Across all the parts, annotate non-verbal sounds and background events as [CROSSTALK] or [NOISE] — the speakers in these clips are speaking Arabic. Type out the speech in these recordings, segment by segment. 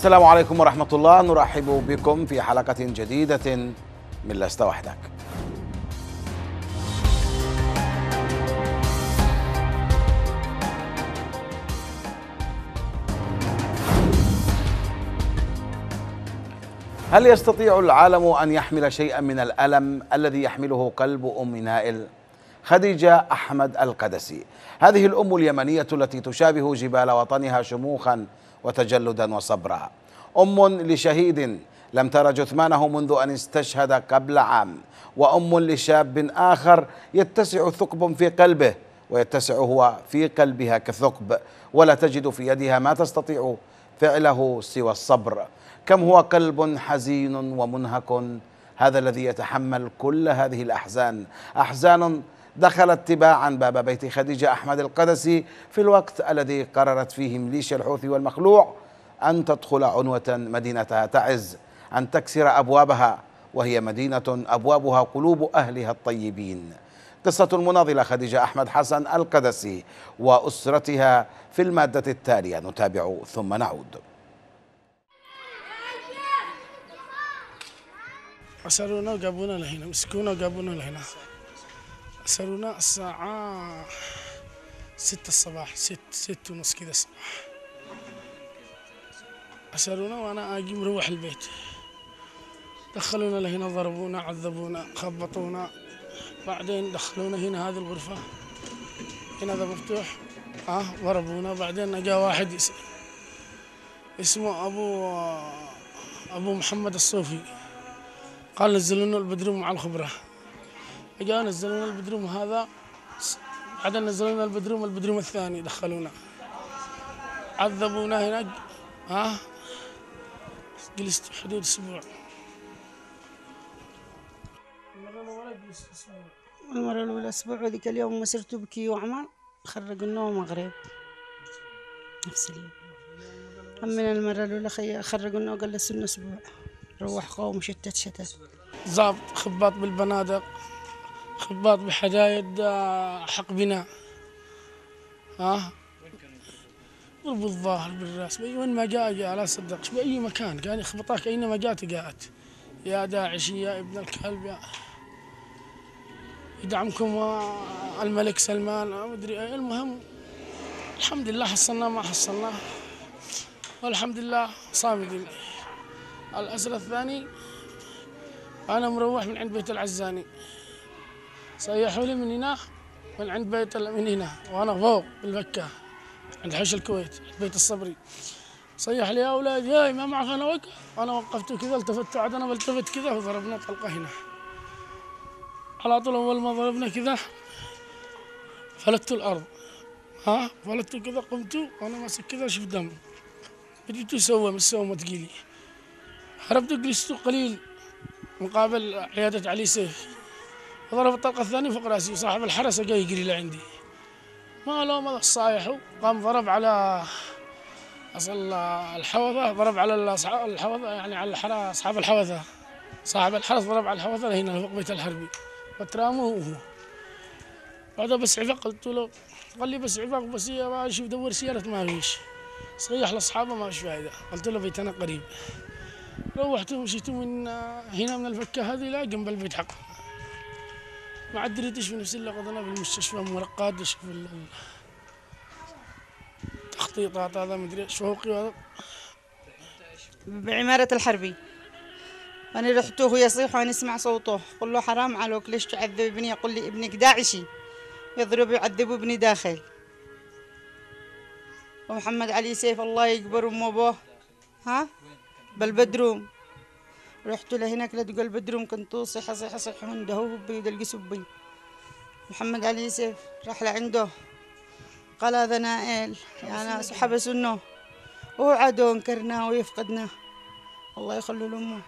السلام عليكم ورحمة الله. نرحب بكم في حلقة جديدة من لست وحدك. هل يستطيع العالم أن يحمل شيئا من الألم الذي يحمله قلب أم نائل؟ خديجة أحمد القدسي. هذه الأم اليمنية التي تشابه جبال وطنها شموخا وتجلدا وصبرا. أم لشهيد لم تر جثمانه منذ أن استشهد قبل عام وأم لشاب آخر يتسع ثقب في قلبه ويتسع هو في قلبها كثقب ولا تجد في يدها ما تستطيع فعله سوى الصبر. كم هو قلب حزين ومنهك؟ هذا الذي يتحمل كل هذه الأحزان. أحزان دخلت تباعا باب بيت خديجة أحمد القدسي في الوقت الذي قررت فيه ميليشيا الحوثي والمخلوع أن تدخل عنوة مدينتها تعز أن تكسر أبوابها وهي مدينة أبوابها قلوب أهلها الطيبين. قصة المناضلة خديجة أحمد حسن القدسي وأسرتها في المادة التالية. نتابع ثم نعود. أسرونا وجابونا لهنا مسكونا وجابونا لهنا. أسرونا الساعة ستة الصباح ست ست ونص كذا الصباح. أسرونا وأنا أجي مروح البيت. دخلونا لهنا ضربونا عذبونا خبطونا. بعدين دخلونا هنا هذه الغرفة. هنا هذا مفتوح. آه ضربونا. بعدين جاء واحد اسمه أبو أبو محمد الصوفي. قال نزلونا البدروم مع جاء نزلونا البدروم هذا. بعدين نزلونا البدروم البدروم الثاني دخلونا. عذبونا هناك. ها؟ جلست حدود أسبوع. المرة الأولى أسبوع وذيك اليوم ما صرت أبكي وأعمل خرجوا النوم مغرب. نفس اليوم. من المرة الأولى خي خرجوا النوم قال لسنا أسبوع. روح قوم شتت شتت. ضابط خباط بالبنادق. خباط بحدايد آه، حق بناء ها ضرب الظاهر بالراس. بأي وين ما جاء جاء لا صدقش بأي مكان. كان يخبطاك أينما جات جاءت يا داعشي يا ابن الكلب يا يدعمكم آه، الملك سلمان. آه، مدري إيه. المهم الحمد لله حصلناه ما حصلناه والحمد لله صامدين الأسر الثاني أنا مروح من عند بيت العزاني. صيحوا لي من هنا من عند بيت من هنا وأنا فوق بالمكة عند حوش الكويت بيت الصبري. صيح لي يا أولاد ياي ما معك أنا وقف أنا وقفت كذا التفت عاد أنا بلتفت كذا وضربنا طلقة هنا. على طول أول ما ضربنا كذا فلتوا الأرض. ها؟ فلتوا كذا قمت وأنا ماسك كذا أشوف دم. بديت أسوى مسومة ثقيلي هربت جلست قليل مقابل عيادة علي سيف. وضرب الطلقة الثانية فوق رأسي. صاحب الحرس جاي يجري لعندي ما لو ما صايح. قام ضرب على أصل الحوضة ضرب على الحوضة يعني على أصحاب الحوضة. صاحب الحرس ضرب على الحوضة هنا فوق بيت الحربي. وترامه هو. بعدها بس عفاق قلت له قال لي بس عفاق بس أشوف دور سيارة ما فيش. صيح لأصحابه ما فيش فايدة. قلت له بيتنا قريب. روحت ومشيت من هنا من الفكة هذه لا جنب البيت حق ما عاد دريت إيش في نفسي إلا قضينا بالمستشفى مرقات أشوف ال- ال- التخطيطات هذا مدري إيش فوقي وهذا بعمارة الحربي. أنا رحت وهو يصيح وأنا أسمع صوته. قل له حرام عليك ليش تعذب ابني؟ يقول لي ابنك داعشي. يضرب يعذب ابني داخل. ومحمد علي سيف الله يكبر أم أبوه ها؟ بالبدروم. رحت لهناك لتقول البدروم كنت صيح صيح صيح عنده هو بيد القسبي محمد علي سيف راح لعنده. قال هذا نائل يا ناس وحبسونا وهو عدو انكرناه ويفقدناه الله يخلو لأمه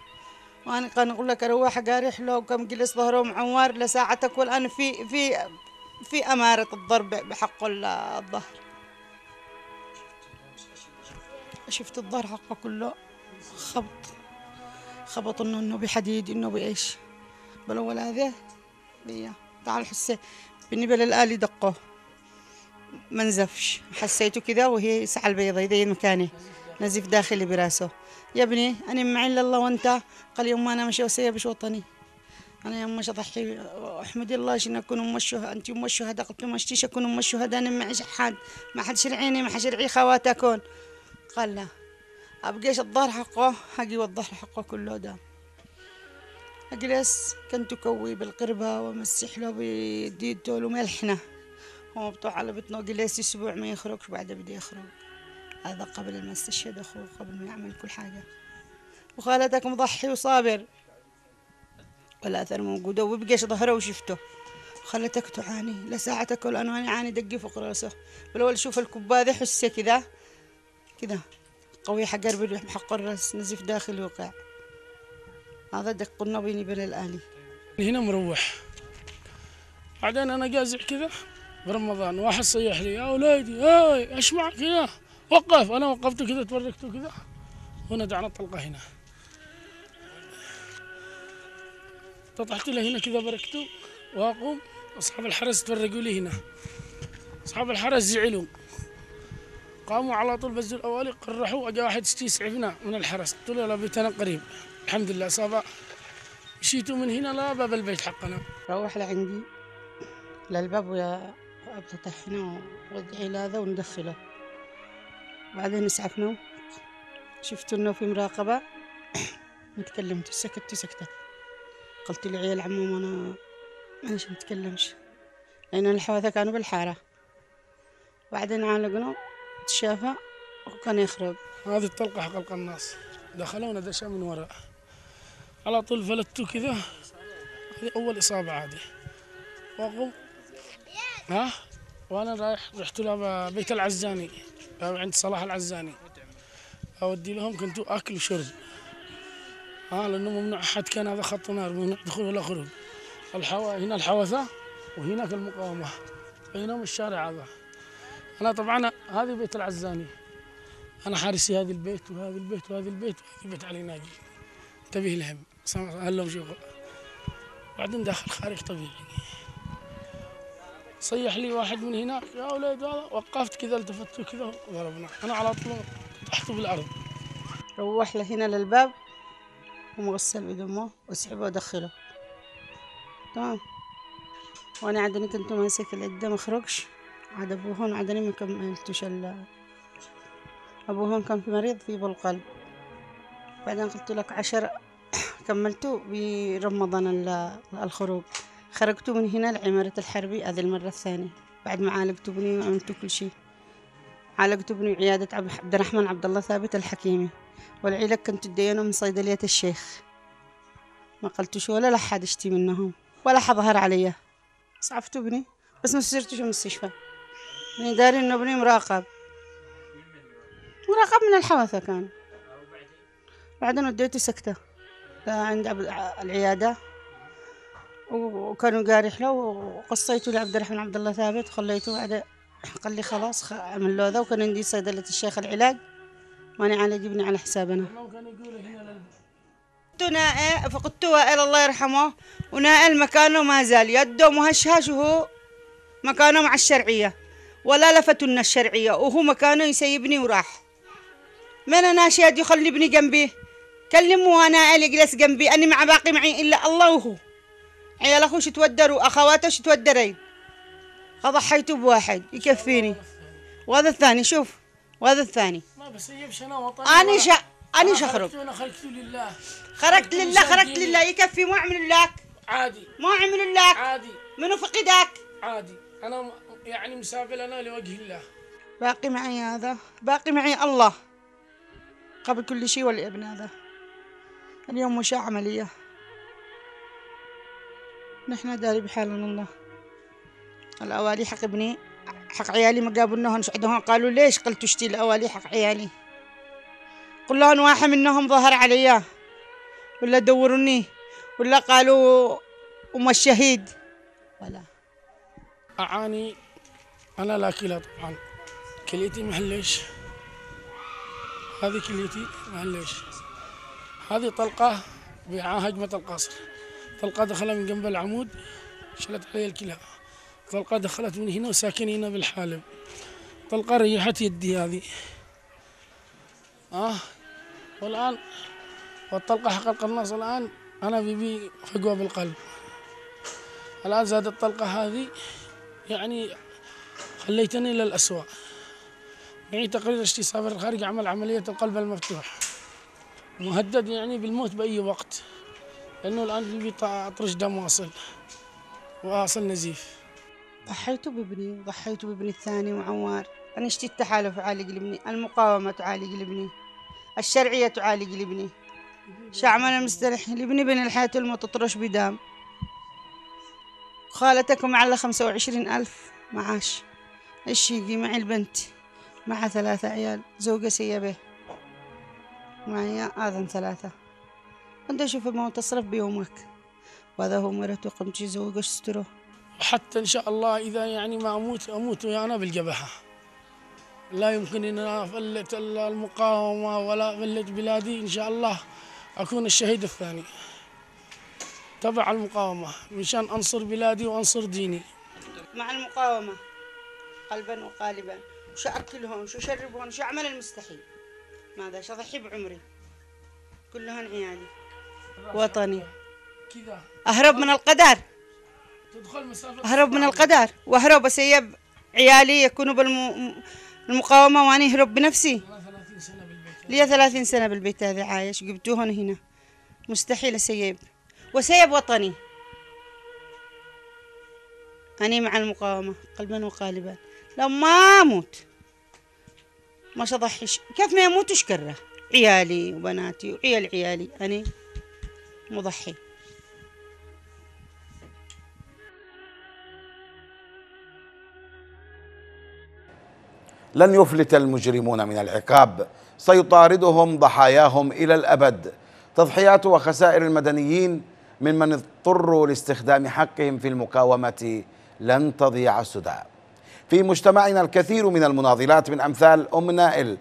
وأنا كان أقول لك أروح قارح له وكم جلس ظهره معوار لساعتك والآن في في في أمارة الضرب بحق ال- الظهر. شفت الظهر حقه كله؟ خبط. خبط إنه إنه بحديد إنه بإيش. بالأول هذا بيا. تعال حسي. بالنسبة للآلي دقه. ما نزفش. حسيته كذا وهي ساعة البيضة زي مكانه نزيف داخلي براسه. يا ابني أنا معي إلا الله وأنت. قال يوم أنا مشي وسيبش وطني أنا يوم مش أضحي أحمد الله عشان أكون أم الشهداء؟ أنت أم الشهداء؟ قلت ما أشتيش أكون أم الشهداء؟ أنا معيش حد. ما حد شرعيني ما حد شرعي خواتكون قال لا. أبقيش الظهر حقه حقي والظهر حقه كله دام أجلس كنت كوي بالقربة ومسح له بديته له ملحنة. هو بتوع على بطنه جلس أسبوع ما يخرجش بعد بدي يخرج. هذا قبل ما استشهد أخوه قبل ما يعمل كل حاجة. وخالتك مضحي وصابر. والأثر موجودة وبقيش ظهره وشفته. خلتك تعاني لساعة تاكل أنا وأنا عاني دقي فوق رأسه. بالأول شوف الكباذة حسه كذا. كذا. قوي حق قرب حق الرأس نزيف داخلي وقع هذا دق بيني بين الآلي هنا مروح. بعدين أنا قازع كذا برمضان واحد صيح لي يا وليدي هاي إيش معك هنا؟ وقف. أنا وقفت كذا توركت كذا وندعنا الطلقة هنا. طحت له هنا كذا بركته وأقوم أصحاب الحرس تفرقوا لي هنا. أصحاب الحرس زعلوا. قاموا على طول بزوا الأوالي قرحوا أجا واحد يسعفنا من الحرس. قلت له لا بيتنا قريب. الحمد لله صابا مشيتوا من هنا لا باب البيت حقنا. روح لعندي للباب ويا افتتح هنا وادعي لهذا وندخله. بعدين اسعفنا شفت إنه في مراقبة؟ [COUGHS] ما تكلمت سكت سكتت. قلت لعيال عموم أنا معلش ما اتكلمش لأن الحوادث كانوا بالحارة. بعدين عالقنا. تشافى وكان يخرب. هذه الطلقة حق القناص. دخلونا دشا من وراء. على طول فلتوا كذا هذه أول إصابة عادي. وأقوم. ها؟ وأنا رايح رحت له بيت العزاني. عند صلاح العزاني. أودي لهم كنت أكل وشرب. ها؟ لأنه ممنوع. أحد كان هذا خط نار. ممنوع دخول ولا خروج. الحوا هنا الحوثة وهناك المقاومة. بينهم الشارع هذا. أنا طبعا هذه بيت العزاني. أنا حارسي هذا البيت وهذا البيت وهذا البيت. وهذا البيت علي ناجي. انتبه لهم. هل لهم شغل بعدين داخل خارج طبيعي صيح لي واحد من هناك يا ولد هذا وقفت كذا التفت كذا وضربنا. أنا على طول طحت بالارض روح لهنا للباب ومغسل بدمه واسحبه ودخله. تمام؟ وأنا عدني كنت ماسك العدة ما خرجش عاد ابوهن عدني ما كملتش ال ابوهن كان في مريض في بالقلب بعدين قلت لك عشر [COUGHS] كملتوا برمضان ال- الخروج. خرجت من هنا لعمارة الحربي هذه المرة الثانية. بعد ما عالجت ابني وعملت كل شيء عالجت ابني عيادة عب- عبد الرحمن عبد الله ثابت الحكيمي. والعلاج كنت تدينه من صيدلية الشيخ. ما قلتش ولا لحد اشتي منهم ولا حد ظهر علي صعفت ابني بس ما صرتش المستشفى. يعني داري إنه ابني مراقب. مراقب من الحوثة كان. بعدين وديته سكتة. عند عبد- العيادة. وكانوا قارح له وقصيته لعبد الرحمن عبد الله ثابت وخليته بعد قال لي خلاص أعمل له ذا. وكان عندي صيدلة الشيخ العلاج. ماني عالج ابني على حسابنا. نائل فقدت وائل الله يرحمه. ونائل مكانه ما زال. يده مهشهش وهو مكانه مع الشرعية. ولا لفتنا الشرعية وهو مكانه يسيبني وراح. من أنا شاد يخلي ابني جنبي كلموا نائل يجلس جنبي أني مع باقي معي إلا الله وهو عيال أخوش تودروا أخواته تودرين أضحيت بواحد يكفيني. وهذا الثاني شوف وهذا الثاني. ما بسيبش أنا وطني أنا شا أنا أنا شخرج خرجت لله. خرجت لله خرجت لله يكفي مو عمل لك. عادي. مو عمل لك. عادي. منو فقدك؟ عادي. أنا م- يعني مسافر أنا لوجه الله. باقي معي هذا. باقي معي الله. قبل كل شيء والابن هذا. اليوم مش عملية. نحن داري بحالنا الله. الأوالي حق ابني حق عيالي ما قابلناهم عندهم قالوا ليش قلت اشتي الأوالي حق عيالي؟ كلهم واحد منهم ظهر عليا ولا دوروني. ولا قالوا أم الشهيد. ولا. أعاني أنا لا كلى طبعا. كليتي محليش. هذه كليتي محليش. هذه طلقة بيعها هجمة القصر طلقة دخلت من جنب العمود شلت علي الكلى. طلقة دخلت من هنا وساكن هنا بالحالب. طلقة ريحت يدي هذه. آه والآن والطلقة حق القناص الآن. أنا بيبي فقوة بالقلب. الآن زاد الطلقة هذه يعني خليتني للأسوأ معي تقرير اشتي سافر الخارج عمل عملية القلب المفتوح. مهدد يعني بالموت بأي وقت. لأنه الآن بيبي أطرش دم واصل. واصل نزيف. ضحيت بابني ضحيت بابني الثاني وعوار. أنا اشتي التحالف تعالج لابني. المقاومة تعالج لابني. الشرعية تعالج لابني. شعبنا المستلح لابني بين الحياة والموت تطرش بدام خالتكم معلة خمسة وعشرين ألف. معاش. الشيقي معي البنت مع ثلاثة عيال زوجة سيبه معي آذن ثلاثة. كنت أشوف الموت تصرف بيومك. وهذا هو مرته قمت زوج اشتره وحتى إن شاء الله إذا يعني ما أموت أموت وأنا بالجبهة. لا يمكن أن أنا فلت المقاومة ولا فلت بلادي إن شاء الله. أكون الشهيد الثاني. تبع المقاومة. مشان أنصر بلادي وأنصر ديني. مع المقاومة. قلبا وقالبا وش أكلهم وش أشربهم وش أعمل المستحيل. ماذا شو أضحي بعمري كلهن عيالي وطني. كذا. أهرب من القدر. تدخل مسافة أهرب من القدر. وأهرب أسيب عيالي يكونوا بالمقاومة وأنا أهرب بنفسي. 30 سنة بالبيت. لي ثلاثين سنة بالبيت هذا عايش جبتوهن هنا؟ مستحيل أسيب. وسيب وطني. أنا مع المقاومة قلبا وقالبا. لو ما أموت. ما أضحي كيف ما يموت كره عيالي وبناتي وعيال عيالي. أنا مضحي. لن يفلت المجرمون من العقاب. سيطاردهم ضحاياهم إلى الأبد. تضحيات وخسائر المدنيين ممن اضطروا لاستخدام حقهم في المقاومة لن تضيع سدى. في مجتمعنا الكثير من المناضلات من أمثال ام نائل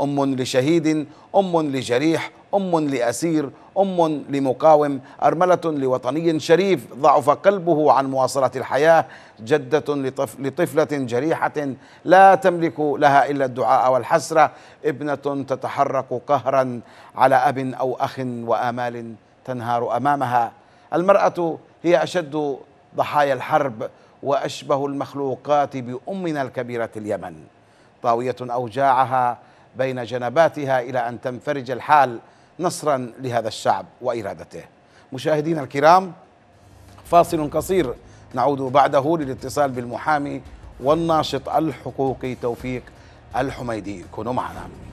أم لشهيد أم لجريح أم لأسير أم لمقاوم أرملة لوطني شريف ضعف قلبه عن مواصلة الحياة جدة لطف لطفلة جريحة لا تملك لها إلا الدعاء والحسرة ابنة تتحرك قهرا على أب أو أخ وآمال تنهار أمامها. المرأة هي أشد ضحايا الحرب وأشبه المخلوقات بامنا الكبيرة اليمن طاوية أوجاعها بين جنباتها إلى أن تنفرج الحال نصرا لهذا الشعب وإرادته. مشاهدينا الكرام فاصل قصير نعود بعده للاتصال بالمحامي والناشط الحقوقي توفيق الحميدي كونوا معنا.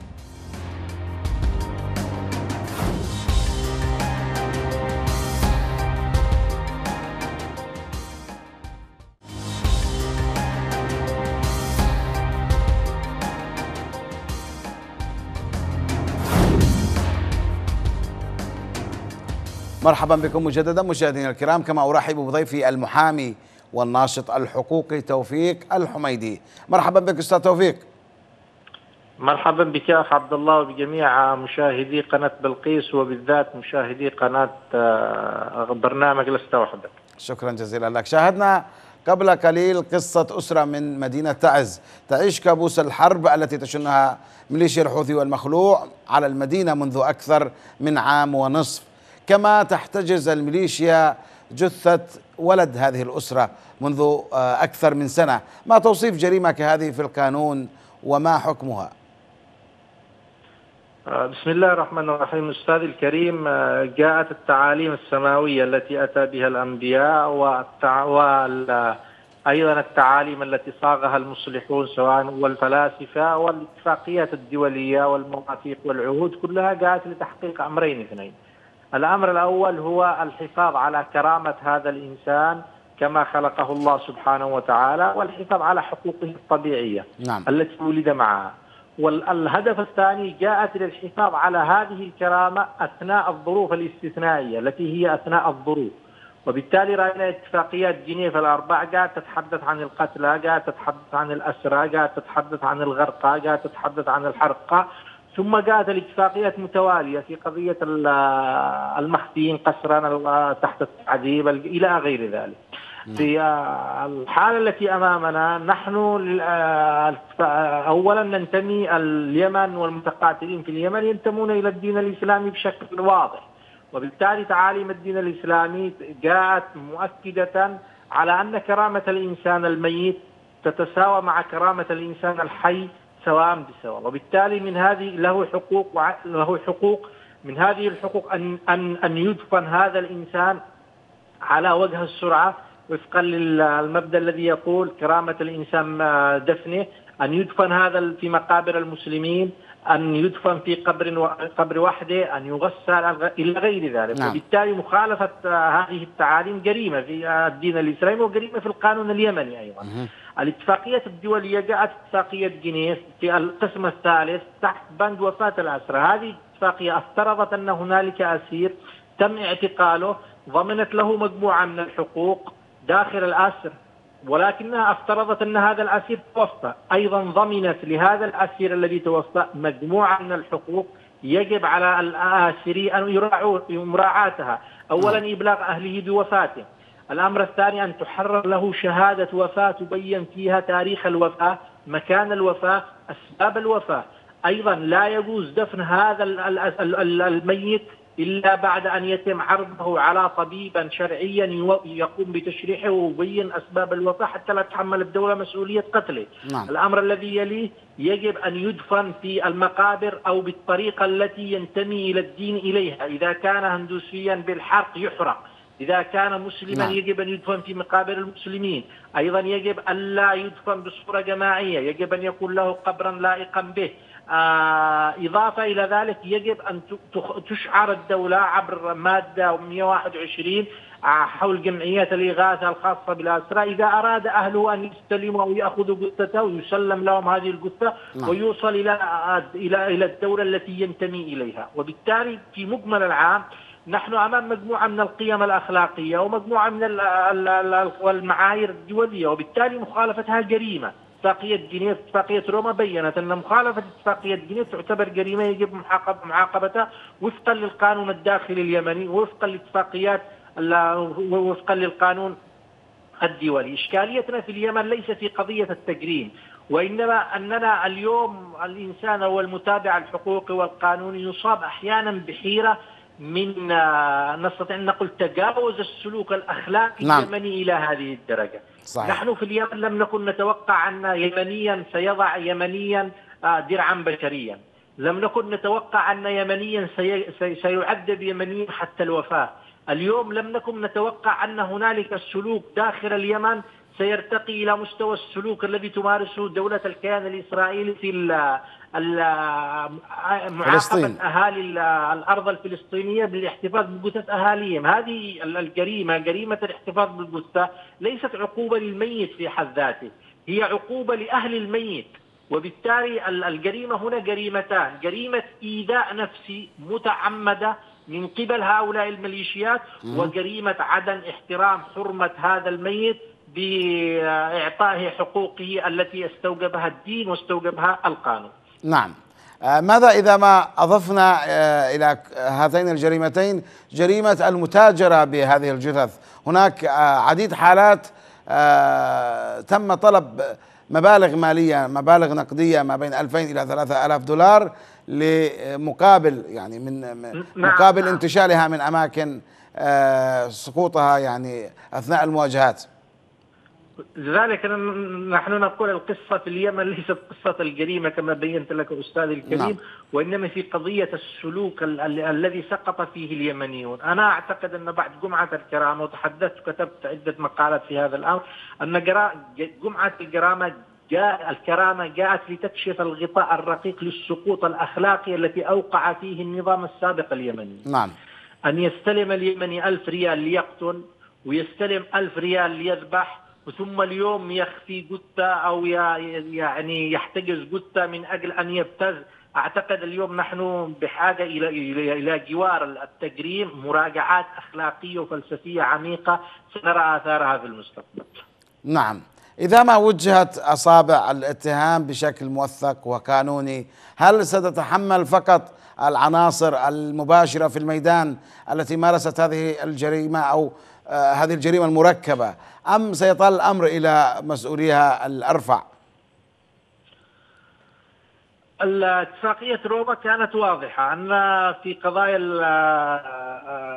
مرحبا بكم مجددا مشاهدينا الكرام كما أرحب بضيفي المحامي والناشط الحقوقي توفيق الحميدي. مرحبا بك أستاذ توفيق. مرحبا بك أخ عبد الله وبجميع مشاهدي قناة بلقيس وبالذات مشاهدي قناة آه، برنامج لست وحدك. شكرا جزيلا لك. شاهدنا قبل قليل قصة أسرة من مدينة تعز. تعيش كابوس الحرب التي تشنها ميليشيا الحوثي والمخلوع على المدينة منذ أكثر من عام ونصف. كما تحتجز الميليشيا جثة ولد هذه الأسرة منذ آه، أكثر من سنة. ما توصيف جريمة كهذه في القانون وما حكمها؟ آه، بسم الله الرحمن الرحيم. أستاذ الكريم آه، جاءت التعاليم السماوية التي أتى بها الأنبياء. وال... أيضا التعاليم التي صاغها المصلحون سواء والفلاسفة والاتفاقيات الدولية والمواثيق والعهود كلها جاءت لتحقيق أمرين اثنين. الأمر الأول هو الحفاظ على كرامة هذا الإنسان كما خلقه الله سبحانه وتعالى والحفاظ على حقوقه الطبيعية نعم. التي ولد معها. والهدف الثاني جاءت للحفاظ على هذه الكرامة أثناء الظروف الاستثنائية التي هي أثناء الظروف. وبالتالي رأينا اتفاقيات جنيف الأربع قاعد تتحدث عن القتلى قاعد تتحدث عن الأسرى قاعد تتحدث عن الغرقى قاعد تتحدث عن الحرقى. ثم جاءت الاتفاقيات متوالية في قضية المخفيين قسرا تحت التعذيب إلى غير ذلك. في آه، الحالة التي أمامنا نحن آه، أولا ننتمي اليمن والمتقاتلين في اليمن ينتمون إلى الدين الإسلامي بشكل واضح. وبالتالي تعاليم الدين الإسلامي جاءت مؤكدة على أن كرامة الإنسان الميت تتساوى مع كرامة الإنسان الحي سواء بسواء. وبالتالي من هذه له حقوق له حقوق. من هذه الحقوق أن أن أن يدفن هذا الإنسان على وجه السرعة وفقا للمبدا الذي يقول كرامة الإنسان دفنه أن يدفن هذا في مقابر المسلمين أن يدفن في قبر قبر وحده أن يغسل إلى غير ذلك نعم. وبالتالي مخالفة هذه التعاليم جريمة في الدين الإسلامي وجريمة في القانون اليمني أيضا مه. الاتفاقية الدولية جاءت اتفاقية جنيف في القسم الثالث تحت بند وفاة الأسرى هذه الاتفاقية افترضت أن هنالك أسير تم اعتقاله ضمنت له مجموعة من الحقوق داخل الأسر ولكنها افترضت أن هذا الأسير توفى. أيضا ضمنت لهذا الأسير الذي توفى مجموعة من الحقوق يجب على الآسري أن يراعوا مراعاتها. أولا نعم. إبلاغ أهله بوفاته. الأمر الثاني أن تحرر له شهادة وفاة تبين فيها تاريخ الوفاة مكان الوفاة أسباب الوفاة. أيضا لا يجوز دفن هذا الميت إلا بعد أن يتم عرضه على طبيبا شرعيا يقوم بتشريحه ويبين أسباب الوفاة حتى لا تتحمل الدولة مسؤولية قتله. نعم. الأمر الذي يليه يجب أن يدفن في المقابر أو بالطريقة التي ينتمي إلى الدين إليها. إذا كان هندوسيا بالحرق يحرق. إذا كان مسلما نعم. يجب أن يدفن في مقابر المسلمين. أيضا يجب أن لا يدفن بصورة جماعية. يجب أن يكون له قبرا لائقا به. إضافة إلى ذلك يجب أن تشعر الدولة عبر مادة 121 آه حول جمعيات الإغاثة الخاصة بالأسرى إذا أراد أهله أن يستلموا أو يأخذوا جثته ويسلم لهم هذه الجثة نعم. ويوصل إلى آه، إلى إلى الدولة التي ينتمي إليها. وبالتالي في مجمل العام نحن أمام مجموعة من القيم الأخلاقية ومجموعة من المعايير الدولية وبالتالي مخالفتها جريمة. اتفاقية جنيف اتفاقية روما بينت أن مخالفة اتفاقية جنيف تعتبر جريمة يجب معاقبتها وفقا للقانون الداخلي اليمني ووفقا لاتفاقيات وفقا للقانون الدولي. إشكاليتنا في اليمن ليس في قضية التجريم وإنما أننا اليوم الإنسان هو المتابع الحقوقي والقانوني يصاب أحيانا بحيرة من نستطيع أن نقول تجاوز السلوك الأخلاقي نعم. اليمني إلى هذه الدرجة صحيح. نحن في اليمن لم نكن نتوقع أن يمنيا سيضع يمنيا آه، درعا بشريا لم نكن نتوقع أن يمنيا سيعذب يمنيا حتى الوفاة اليوم لم نكن نتوقع أن هنالك سلوك داخل اليمن سيرتقي إلى مستوى السلوك الذي تمارسه دولة الكيان الإسرائيلي في معاقبة أهالي الأرض الفلسطينية بالاحتفاظ بجثث أهاليهم. هذه الجريمة جريمة الاحتفاظ بالجثة ليست عقوبة للميت في حد ذاته هي عقوبة لأهل الميت. وبالتالي الجريمة هنا جريمتان جريمة إيذاء نفسي متعمدة من قبل هؤلاء الميليشيات وجريمة عدم احترام حرمة هذا الميت بإعطائه حقوقه التي استوجبها الدين واستوجبها القانون. نعم. آه، ماذا إذا ما أضفنا آه، إلى هاتين الجريمتين؟ جريمة المتاجرة بهذه الجثث. هناك آه، عديد حالات تم طلب مبالغ مالية مبالغ نقدية ما بين 2000 إلى 3000 دولار لمقابل يعني من. مقابل انتشالها من أماكن سقوطها يعني أثناء المواجهات. لذلك نحن نقول القصة في اليمن ليست قصة الجريمة كما بينت لك أستاذي الكريم نعم. وإنما في قضية السلوك ال ال الذي سقط فيه اليمنيون. أنا أعتقد أن بعد جمعة الكرامة وتحدثت وكتبت عدة مقالات في هذا الأمر أن جمعة الكرامة جاء الكرامة جاءت لتكشف الغطاء الرقيق للسقوط الأخلاقي التي أوقع فيه النظام السابق اليمني. نعم. أن يستلم اليمني ألف ريال ليقتل ويستلم ألف ريال ليذبح ثم اليوم يخفي جثة أو يعني يحتجز جثة من أجل أن يبتز. أعتقد اليوم نحن بحاجة إلى إلى جوار التجريم مراجعات أخلاقية وفلسفية عميقة. سنرى آثارها في المستقبل. نعم. إذا ما وجهت أصابع الاتهام بشكل موثق وقانوني هل ستتحمل فقط العناصر المباشرة في الميدان التي مارست هذه الجريمة أو هذه الجريمة المركبة. أم سيطال الأمر إلى مسؤوليها الأرفع؟ الاتفاقية روما كانت واضحة أن في قضايا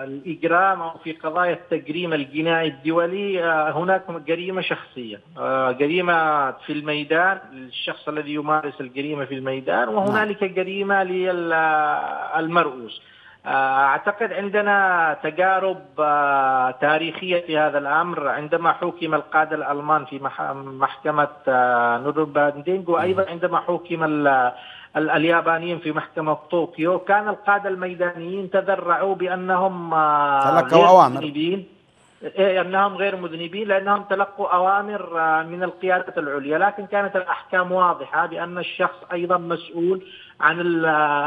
الإجرام أو في قضايا التجريم الجنائي الدولي هناك جريمة شخصية. جريمة في الميدان للشخص الذي يمارس الجريمة في الميدان وهنالك جريمة للمرؤوس أعتقد عندنا تجارب تاريخية في هذا الأمر. عندما حكم القاده الألمان في محكمة نورنبرغ وأيضا عندما حكم اليابانيين في محكمة طوكيو كان القادة الميدانيين تذرعوا بأنهم تلقوا أوامر. إيه، أنهم غير مذنبين لأنهم تلقوا أوامر من القيادة العليا. لكن كانت الأحكام واضحة بأن الشخص أيضا مسؤول عن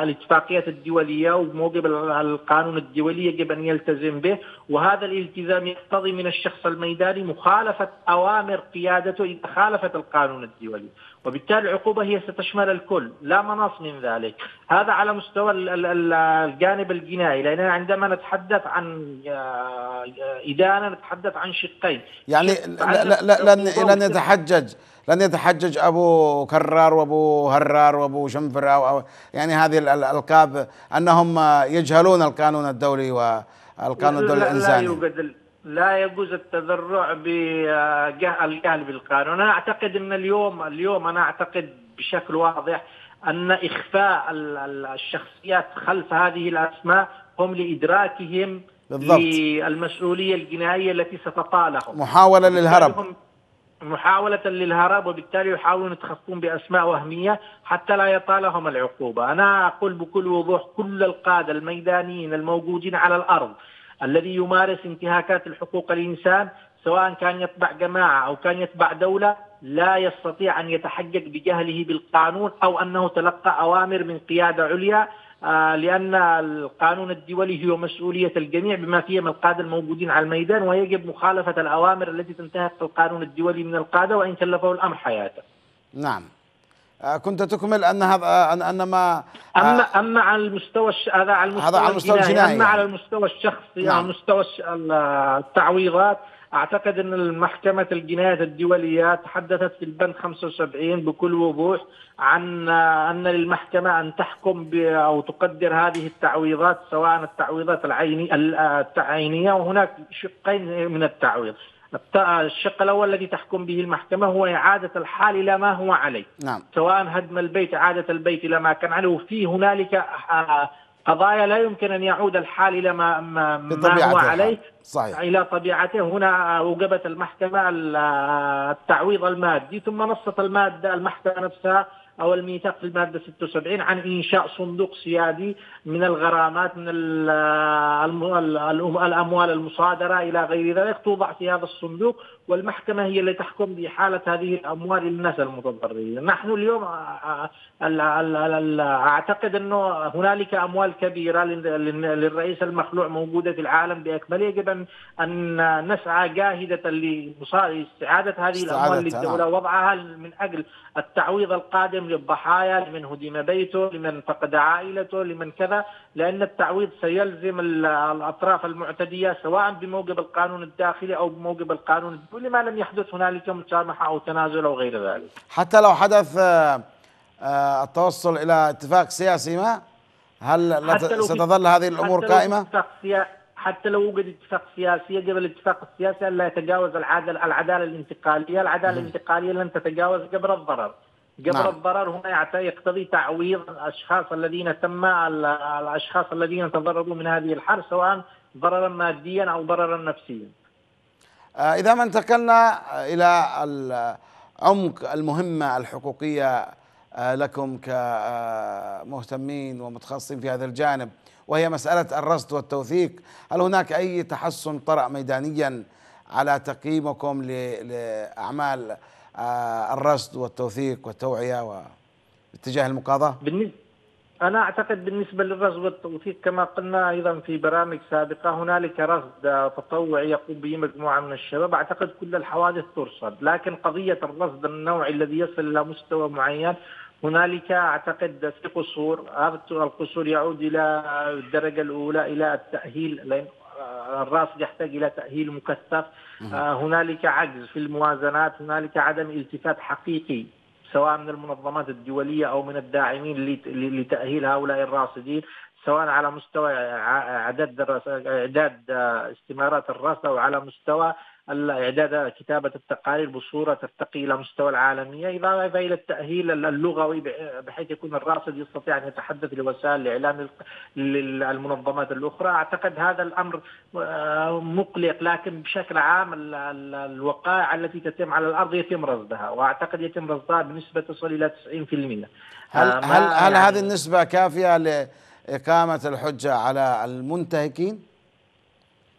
الاتفاقيات الدولية وموجب القانون الدولي يجب أن يلتزم به وهذا الالتزام يقتضي من الشخص الميداني مخالفة أوامر قيادته إذا خالفت القانون الدولي وبالتالي العقوبة هي ستشمل الكل لا مناص من ذلك. هذا على مستوى الجانب الجنائي لأننا عندما نتحدث عن إدانة نتحدث عن شقين. يعني لا لا لن, لن يتحجج لن يتحجج أبو كرار وأبو هرار وأبو شنفر أو, أو يعني هذه الألقاب أنهم يجهلون القانون الدولي والقانون الدولي الإنساني. لا يوجد لا يجوز التذرع بالجهل بالقانون. أنا أعتقد أن اليوم اليوم أنا أعتقد بشكل واضح أن إخفاء الشخصيات خلف هذه الأسماء هم لإدراكهم بالضبط. للمسؤولية الجنائية التي ستطالهم. محاولة للهرب. محاولة للهرب وبالتالي يحاولون يتخفون بأسماء وهمية حتى لا يطالهم العقوبة. أنا أقول بكل وضوح كل القادة الميدانيين الموجودين على الأرض الذي يمارس انتهاكات الحقوق الإنسان سواء كان يتبع جماعة أو كان يتبع دولة لا يستطيع أن يتحجج بجهله بالقانون أو أنه تلقى أوامر من قيادة عليا. لأن القانون الدولي هو مسؤولية الجميع بما فيهم القادة الموجودين على الميدان ويجب مخالفة الأوامر التي تنتهك القانون الدولي من القادة وإن كلفه الأمر حياته. نعم. آه، كنت تكمل أن هذا ان ما آه، أما اما على المستوى هذا على المستوى هذا على المستوى الجنائي. أما على المستوى الشخصي نعم. على مستوى التعويضات أعتقد أن المحكمة الجنايات الدولية تحدثت في البند 75 بكل وضوح عن أن للمحكمة أن تحكم أو تقدر هذه التعويضات سواء التعويضات العيني العينيه وهناك شقين من التعويض. الشق الأول الذي تحكم به المحكمة هو إعادة الحال إلى ما هو عليه. نعم. سواء هدم البيت إعادة البيت إلى ما كان عليه. وفي هنالك قضايا لا يمكن أن يعود الحال إلى ما ما, ما هو عليه. صحيح. إلى طبيعته. هنا أوجبت المحكمة التعويض المادي ثم نصت المادة المحكمة نفسها أو الميثاق في المادة 76 عن إنشاء صندوق سيادي من الغرامات من الأموال المصادرة إلى غير ذلك توضع في هذا الصندوق والمحكمة هي اللي تحكم بحالة هذه الأموال للناس المتضررين، نحن اليوم أعتقد أنه هنالك أموال كبيرة للرئيس المخلوع موجودة في العالم باكمله يجب ان نسعى جاهدة لاستعاده هذه للدوله نعم. وضعها من أجل التعويض القادم للضحايا لمن هدم بيته لمن فقد عائلته لمن كذا لأن التعويض سيلزم الأطراف المعتدية سواء بموجب القانون الداخلي أو بموجب القانون الدولي ما لم يحدث هنالك مسامحة أو تنازل أو غير ذلك. حتى لو حدث آه، آه، التوصل إلى اتفاق سياسي ما هل ستظل هذه الأمور قائمة؟ حتى لو وجد اتفاق سياسي يجب الاتفاق السياسي الا يتجاوز العداله العدالة الانتقالية، العدالة الانتقالية لن تتجاوز جبر الضرر. جبر نعم. الضرر هنا يقتضي تعويض الأشخاص الذين تم الأشخاص الذين تضرروا من هذه الحرب سواء ضررا ماديا أو ضررا نفسيا. آه، إذا ما انتقلنا إلى عمق المهمة الحقوقية آه، لكم كمهتمين ومتخصصين في هذا الجانب وهي مسألة الرصد والتوثيق هل هناك أي تحسن طرأ ميدانيا على تقييمكم لأعمال آه، الرصد والتوثيق والتوعية واتجاه المقاضاة؟ بالنسبة أنا أعتقد بالنسبة للرصد والتوثيق كما قلنا أيضا في برامج سابقة هنالك رصد تطوعي يقوم به مجموعة من الشباب. أعتقد كل الحوادث ترصد لكن قضية الرصد النوعي الذي يصل إلى مستوى معين هنالك أعتقد في قصور هذا القصور يعود إلى الدرجة الأولى إلى التأهيل الراصد يحتاج إلى تأهيل مكثف. آه، هنالك عجز في الموازنات هنالك عدم التفات حقيقي سواء من المنظمات الدولية أو من الداعمين لت- لتأهيل هؤلاء الراصدين سواء على مستوى ع- إعداد آه، استمارات الرصد أو على مستوى اعداد كتابة التقارير بصورة ترتقي إلى مستوى العالمية إضافة إلى التأهيل اللغوي بح- بحيث يكون الراصد يستطيع أن يتحدث لوسائل الإعلام لل- للمنظمات الأخرى أعتقد هذا الأمر آه، مقلق لكن بشكل عام ال- ال- الوقائع التي تتم على الأرض يتم رصدها وأعتقد يتم رصدها بنسبة تصل إلى 90% هل آه، ما هل هل يعني- هذه النسبة كافية لإقامة الحجة على المنتهكين؟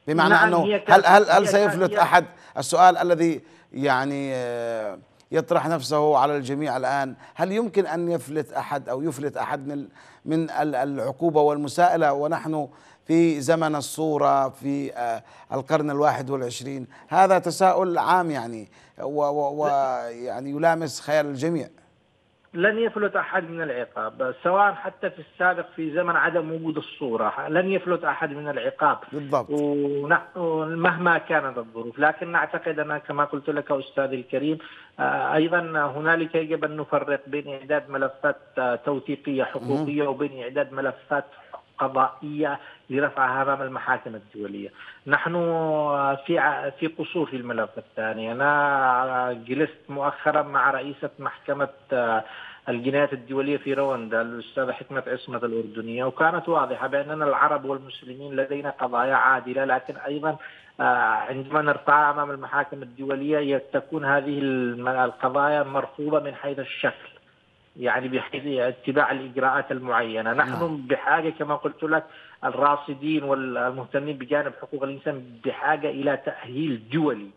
بمعنى نعم، هي هل. هل هل سيفلت. أحد السؤال الذي يعني آه، يطرح نفسه على الجميع الآن هل يمكن أن يفلت أحد أو يفلت أحد من من ال- العقوبة والمساءلة ونحن في زمن الصورة في آه، القرن الواحد والعشرين هذا تساؤل عام يعني ويعني يلامس خيال الجميع لن يفلت أحد من العقاب سواء حتى في السابق في زمن عدم وجود الصورة لن يفلت أحد من العقاب. بالضبط. مهما كانت الظروف لكن نعتقد أن كما قلت لك أستاذي الكريم آه، أيضا هنالك يجب أن نفرق بين إعداد ملفات آه، توثيقية حقوقية وبين إعداد ملفات قضائية لرفعها أمام المحاكم الدولية. نحن في في قصور في الملف الثاني. أنا جلست مؤخرا مع رئيسة محكمة آه، الجنايات الدولية في رواندا الأستاذة حكمة عصمة الأردنية وكانت واضحة بأننا العرب والمسلمين لدينا قضايا عادلة لكن أيضا آه، عندما نرفعها أمام المحاكم الدولية تكون هذه القضايا مرفوضة من حيث الشكل. يعني بحيث اتباع الإجراءات المعينة. نحن بحاجة كما قلت لك الراصدين والمهتمين بجانب حقوق الإنسان بحاجة إلى تأهيل دولي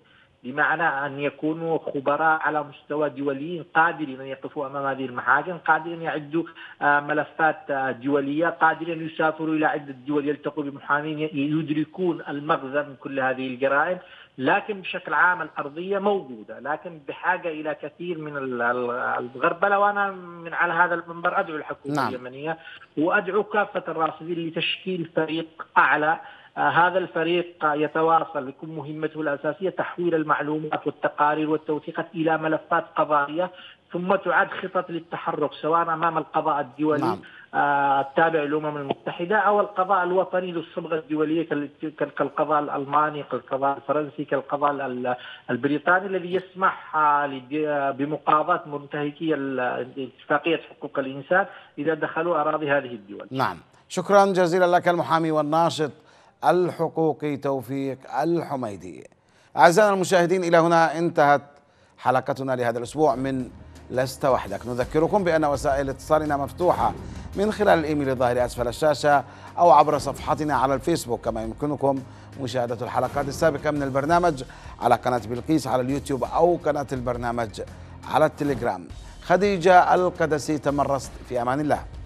بمعنى أن يكونوا خبراء على مستوى دولي قادرين أن يقفوا أمام هذه المحاكم قادرين يعدوا آه، ملفات آه، دولية قادرين يسافروا إلى عدة دول يلتقوا بمحامين يدركون المغزى من كل هذه الجرائم. لكن بشكل عام الأرضية موجودة لكن بحاجة إلى كثير من ال- ال- الغربلة وأنا من على هذا المنبر أدعو الحكومة نعم. اليمنية وأدعو كافة الراصدين لتشكيل فريق أعلى آه، هذا الفريق يتواصل يكون مهمته الأساسية تحويل المعلومات والتقارير والتوثيقات إلى ملفات قضائية ثم تعد خطط للتحرك سواء أمام القضاء الدولي نعم. آه، التابع للأمم المتحدة أو القضاء الوطني كال- كال- كالقضاء الألماني كالقضاء الفرنسي كالقضاء ال- البريطاني الذي يسمح آه، بمقاضاة منتهكي اتفاقية حقوق الإنسان إذا دخلوا أراضي هذه الدول. نعم. شكرا جزيلا لك المحامي والناشط. الحقوقي توفيق الحميدي. أعزائنا المشاهدين إلى هنا انتهت حلقتنا لهذا الأسبوع من لست وحدك. نذكركم بأن وسائل اتصالنا مفتوحة من خلال الإيميل الظاهر أسفل الشاشة أو عبر صفحتنا على الفيسبوك. كما يمكنكم مشاهدة الحلقات السابقة من البرنامج على قناة بلقيس على اليوتيوب أو قناة البرنامج على التليجرام. خديجة القدسي تمرست. في أمان الله.